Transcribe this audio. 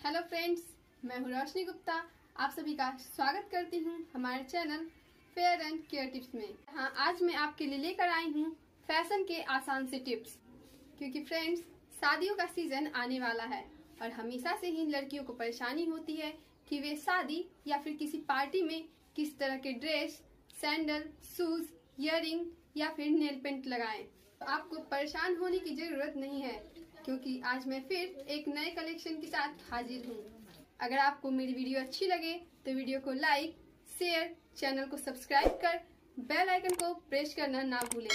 Hello friends मैं हूँ रोशनी गुप्ता। आप सभी का स्वागत करती हूँ हमारे channel fair and care tips में। हाँ आज मैं आपके लिए लेकर आई हूँ फ़ैशन के आसान से टिप्स क्योंकि फ्रेंड्स शादियों का सीज़न आने वाला है और हमेशा से ही लड़कियों को परेशानी होती है कि वे शादी या फिर किसी पार्टी में किस तरह के ड्रेस सैंडल शूज़ इयरिंग या फिर नेल पेंट लगाएँ। तो आपको परेशान होने की ज़रूरत नहीं है। क्योंकि आज मैं फिर एक नए कलेक्शन के साथ हाजिर हूँ। अगर आपको मेरी वीडियो अच्छी लगे तो वीडियो को लाइक शेयर चैनल को सब्सक्राइब कर बेल आइकन को प्रेस करना ना भूलें।